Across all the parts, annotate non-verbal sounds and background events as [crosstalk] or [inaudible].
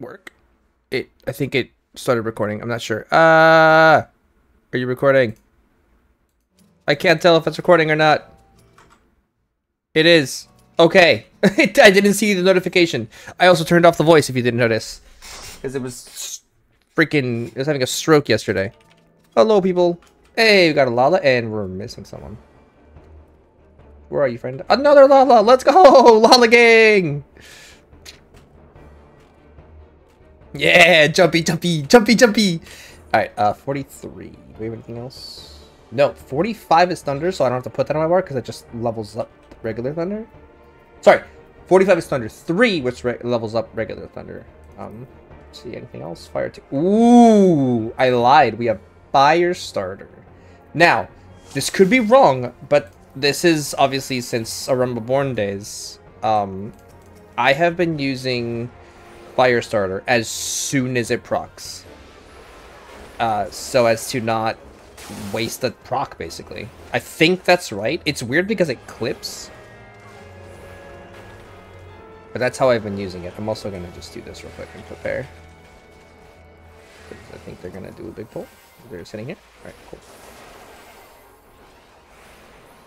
work. It. I think it started recording. I'm not sure. Ah, are you recording? I can't tell if it's recording or not. It is. Okay. [laughs] I didn't see the notification. I also turned off the voice if you didn't notice. Because it was freaking... It was having a stroke yesterday. Hello, people. Hey, we got a Lala, and we're missing someone. Where are you, friend? Another Lala! Let's go! [laughs] Lala gang! Yeah! Jumpy, jumpy, jumpy, jumpy! Alright, uh, 43. Do we have anything else? No, 45 is Thunder, so I don't have to put that on my bar because it just levels up regular Thunder. Sorry, 45 is Thunder 3, which levels up regular Thunder. Um, see anything else? Fire 2. Ooh! I lied. We have Firestarter. Now, this could be wrong, but this is obviously since A Realm Reborn days. Um, I have been using Firestarter as soon as it procs. Uh, so as to not waste the proc, basically. I think that's right. It's weird because it clips. But that's how I've been using it. I'm also going to just do this real quick and prepare. I think they're going to do a big pull. They're sitting here. Alright, cool.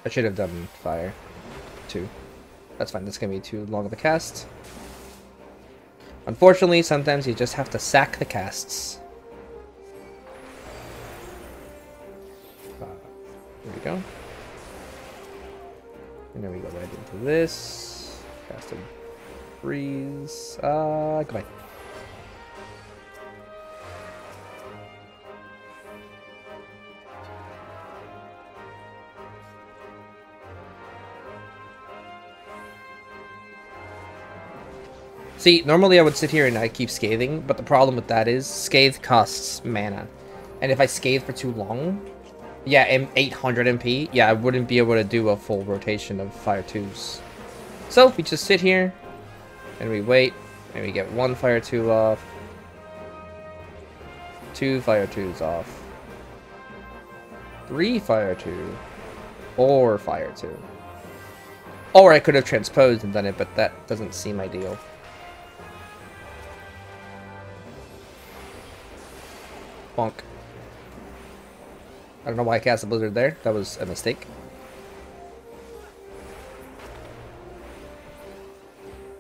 I should have done fire, too. That's fine, That's going to be too long of a cast. Unfortunately, sometimes you just have to sack the casts. There we go. And then we go right into this. Cast a freeze. Uh, goodbye. See, normally I would sit here and I keep scathing, but the problem with that is scathe costs mana. And if I scathe for too long, yeah, 800 MP, yeah, I wouldn't be able to do a full rotation of Fire 2s. So, we just sit here, and we wait, and we get one Fire 2 off, two Fire 2s off, three Fire 2, or Fire 2. Or I could have transposed and done it, but that doesn't seem ideal. Bonk. I don't know why I cast a blizzard there. That was a mistake.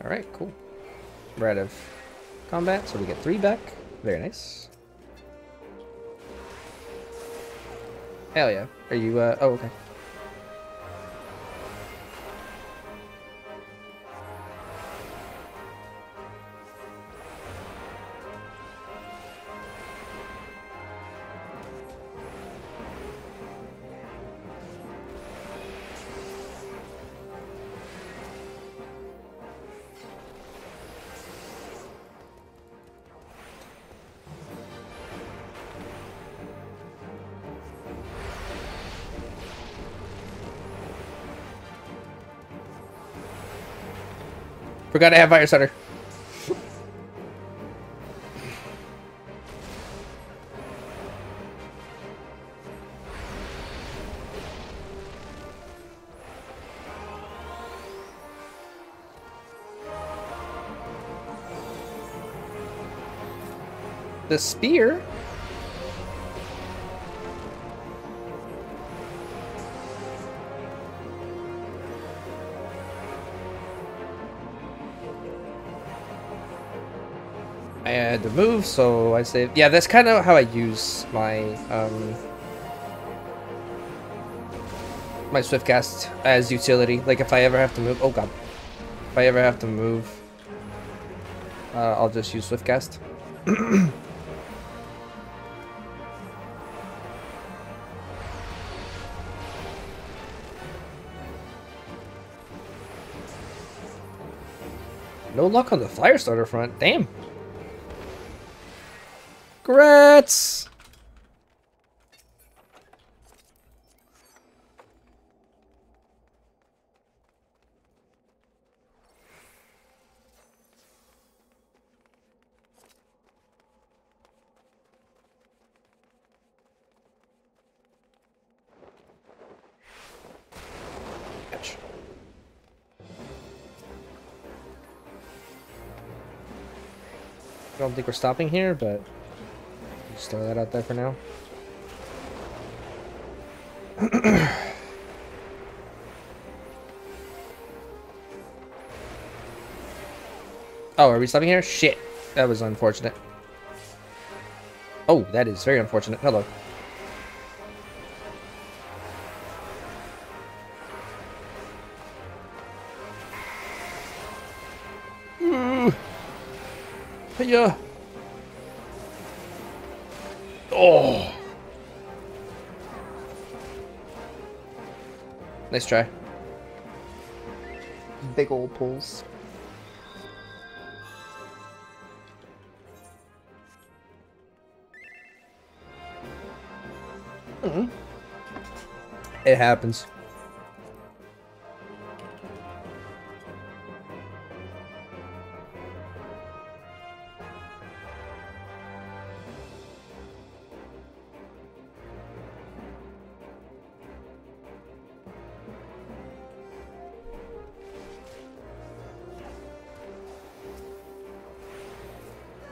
Alright, cool. We're out of combat, so we get three back. Very nice. Hell yeah. Are you, uh, oh, okay. Forgot to have fire starter. The spear? Had to move, so I saved. Yeah, that's kind of how I use my um, my Swiftcast as utility. Like if I ever have to move, oh god, if I ever have to move, uh, I'll just use Swiftcast. [clears throat] no luck on the Firestarter front. Damn. Grats! I don't think we're stopping here, but just throw that out there for now. [clears throat] oh, are we stopping here? Shit. That was unfortunate. Oh, that is very unfortunate. Hello. [laughs] Yeah. Oh. Nice try. Big old pulls. Mm -hmm. It happens.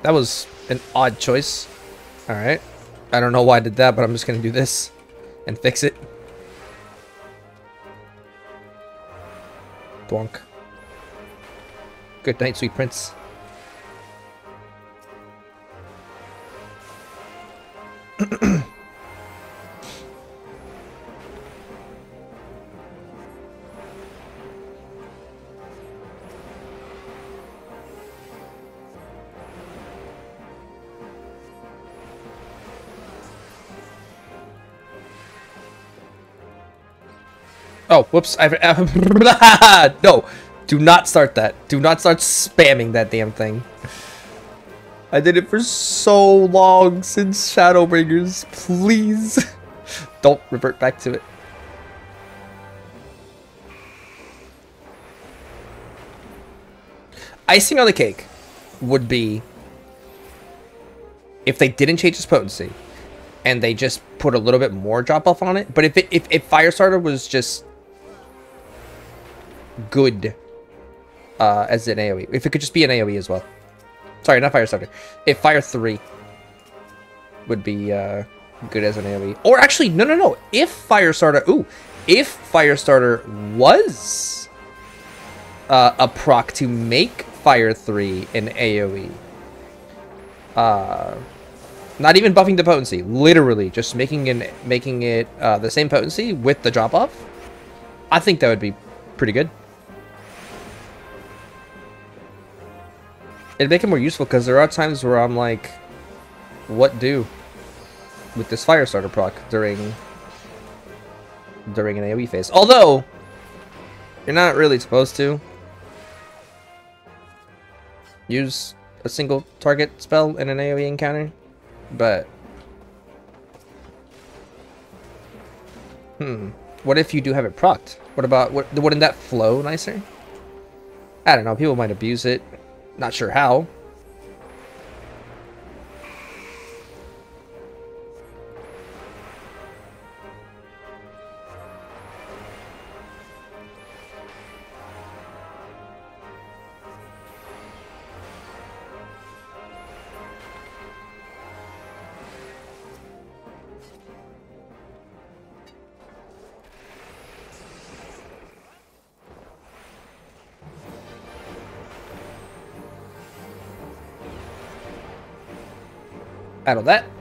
That was an odd choice. Alright. I don't know why I did that, but I'm just to do this and fix it. Bonk. Good night, sweet prince. [clears throat] Oh, whoops. I, [laughs] no, do not start that. Do not start spamming that damn thing. I did it for so long since Shadowbringers. Please. [laughs] Don't revert back to it. Icing on the cake would be if they didn't change its potency and they just put a little bit more drop off on it. But if it, if, if Firestarter was just good uh, as an AoE. If it could just be an AoE as well. Sorry, not Firestarter. If Fire 3 would be uh, good as an AoE. Or actually, no, no, no. If Firestarter... Ooh. If Firestarter was uh, a proc to make Fire 3 an AoE. Uh, not even buffing the potency. Literally, just making, an, making it uh, the same potency with the drop-off. I think that would be pretty good. It'd make it more useful because there are times where I'm like, what do with this fire starter proc during during an AoE phase? Although you're not really supposed to use a single target spell in an AoE encounter, but hmm, what if you do have it procced? What about what? Wouldn't that flow nicer? I don't know. People might abuse it. Not sure how. Battle that.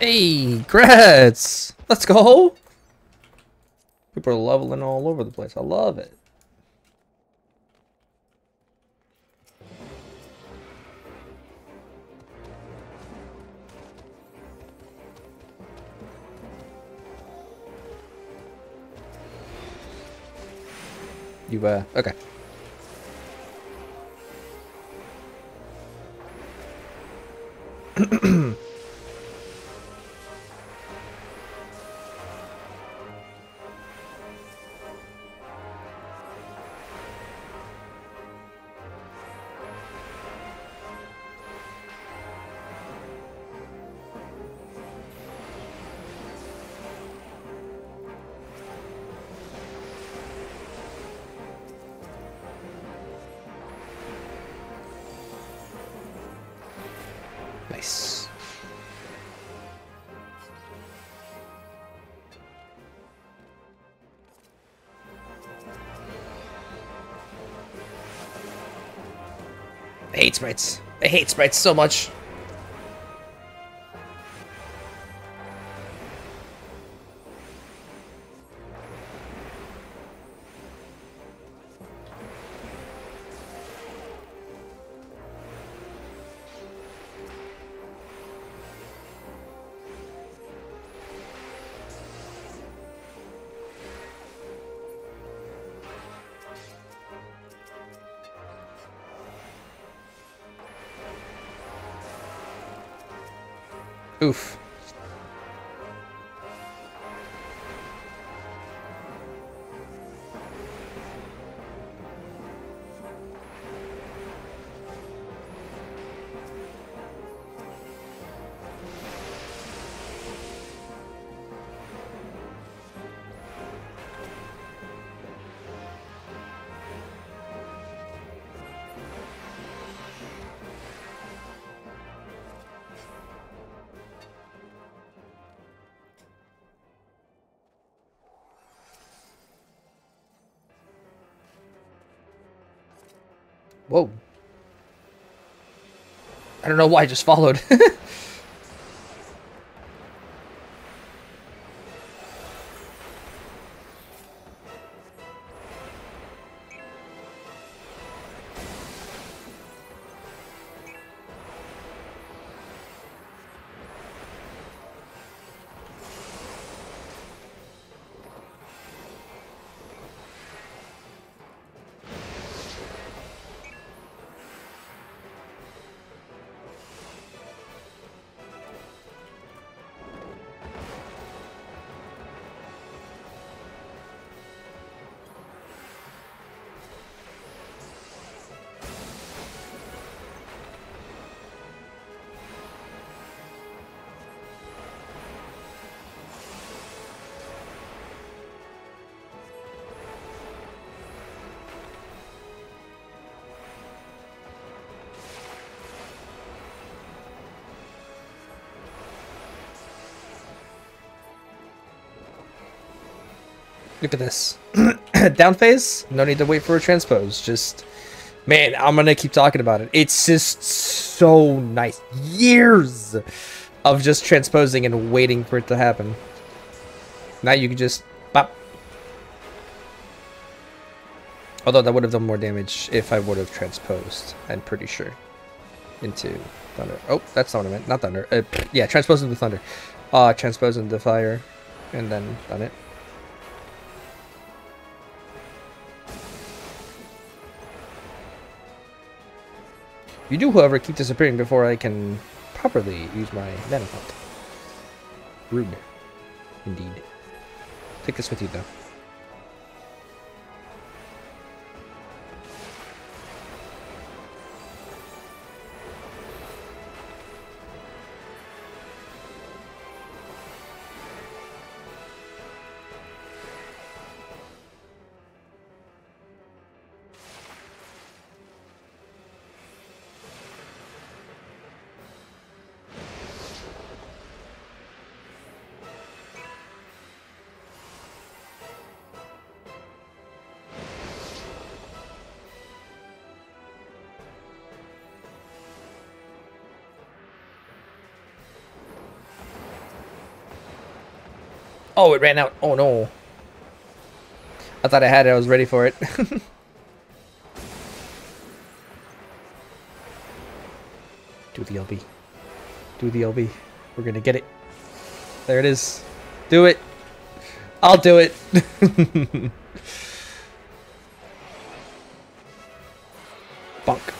Hey, Grats! Let's go! People are leveling all over the place. I love it. You, uh, okay. [clears throat] I hate sprites. I hate sprites so much. Oof. Whoa. I don't know why I just followed. [laughs] Look at this. [clears throat] Down phase? No need to wait for a transpose. Just, man, I'm gonna keep talking about it. It's just so nice. Years of just transposing and waiting for it to happen. Now you can just bop. Although that would have done more damage if I would have transposed, I'm pretty sure. Into thunder. Oh, that's not what I meant. Not thunder. Uh, yeah, transpose into thunder. Uh, transpose into fire. And then done it. You do, however, keep disappearing before I can properly use my mana. Rude. Indeed. Take this with you, though. Oh, it ran out. Oh no. I thought I had it. I was ready for it. [laughs] Do the LB. Do the LB. We're gonna get it. There it is. Do it. I'll do it. [laughs] Bunk.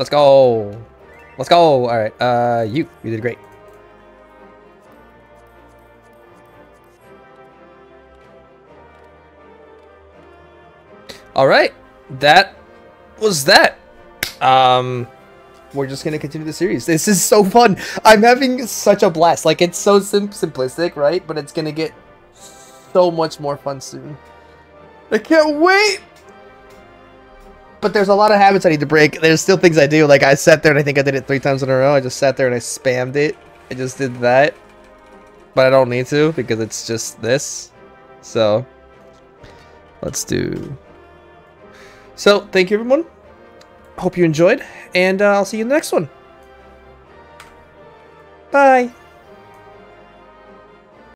Let's go. Let's go. All right. Uh, you. You did great. All right. That was that. Um, we're just gonna continue the series. This is so fun. I'm having such a blast. Like it's so sim simplistic, right? But it's gonna get so much more fun soon. I can't wait. But there's a lot of habits I need to break. There's still things I do. Like I sat there and I think I did it three times in a row. I just sat there and I spammed it. I just did that. But I don't need to because it's just this. So let's do. So thank you everyone. Hope you enjoyed, and uh, I'll see you in the next one. Bye.